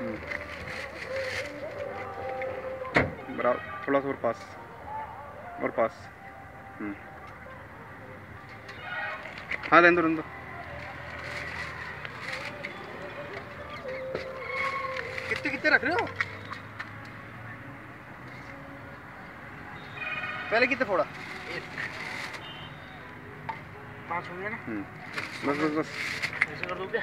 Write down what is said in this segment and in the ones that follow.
हम्म। बड़ा थोड़ा सा और पास और पास। हम्म। हाँ रहने दो कितने कितने रख रहे हो? पहले कितने फोड़ा? पाँच हो गया ना? हम्म। बस बस बस। ऐसे कर दो क्या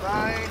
Bye.